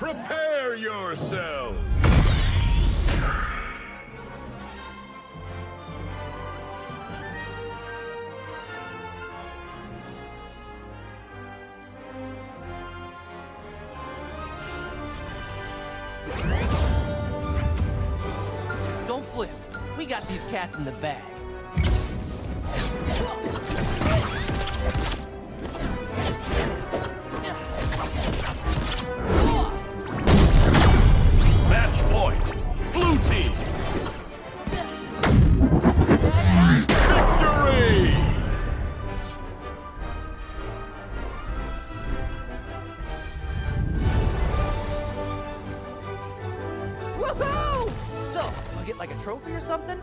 Prepare yourself! Don't flip. We got these cats in the bag. Woohoo! So, do I get like a trophy or something?